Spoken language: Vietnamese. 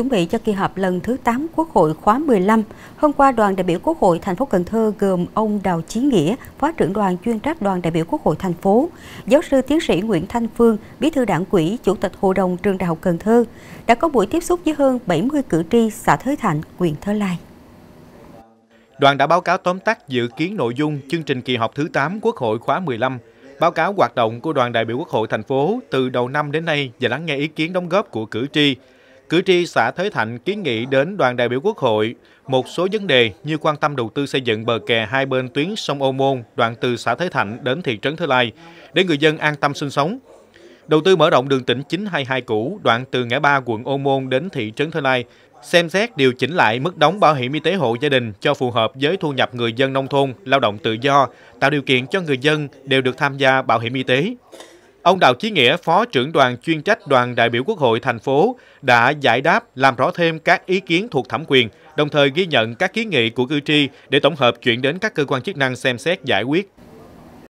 Chuẩn bị cho kỳ họp lần thứ 8 Quốc hội khóa 15, hôm qua đoàn đại biểu Quốc hội thành phố Cần Thơ gồm ông Đào Chí Nghĩa, Phó trưởng đoàn chuyên trách đoàn đại biểu Quốc hội thành phố, giáo sư tiến sĩ Nguyễn Thanh Phương, Bí thư Đảng ủy, Chủ tịch Hội đồng Trường Đại học Cần Thơ đã có buổi tiếp xúc với hơn 70 cử tri xã Thới Thạnh, huyện Thơ Lai. Đoàn đã báo cáo tóm tắt dự kiến nội dung chương trình kỳ họp thứ 8 Quốc hội khóa 15, báo cáo hoạt động của đoàn đại biểu Quốc hội thành phố từ đầu năm đến nay và lắng nghe ý kiến đóng góp của cử tri, Cử tri xã Thới Thạnh kiến nghị đến đoàn đại biểu Quốc hội một số vấn đề như quan tâm đầu tư xây dựng bờ kè hai bên tuyến sông Ô Môn đoạn từ xã Thới Thạnh đến thị trấn Thới Lai để người dân an tâm sinh sống. Đầu tư mở rộng đường tỉnh 922 cũ đoạn từ ngã ba quận Ô Môn đến thị trấn Thới Lai, xem xét điều chỉnh lại mức đóng bảo hiểm y tế hộ gia đình cho phù hợp với thu nhập người dân nông thôn, lao động tự do, tạo điều kiện cho người dân đều được tham gia bảo hiểm y tế. Ông Đào Chí Nghĩa, Phó trưởng đoàn chuyên trách đoàn đại biểu Quốc hội thành phố đã giải đáp làm rõ thêm các ý kiến thuộc thẩm quyền, đồng thời ghi nhận các kiến nghị của cử tri để tổng hợp chuyển đến các cơ quan chức năng xem xét giải quyết.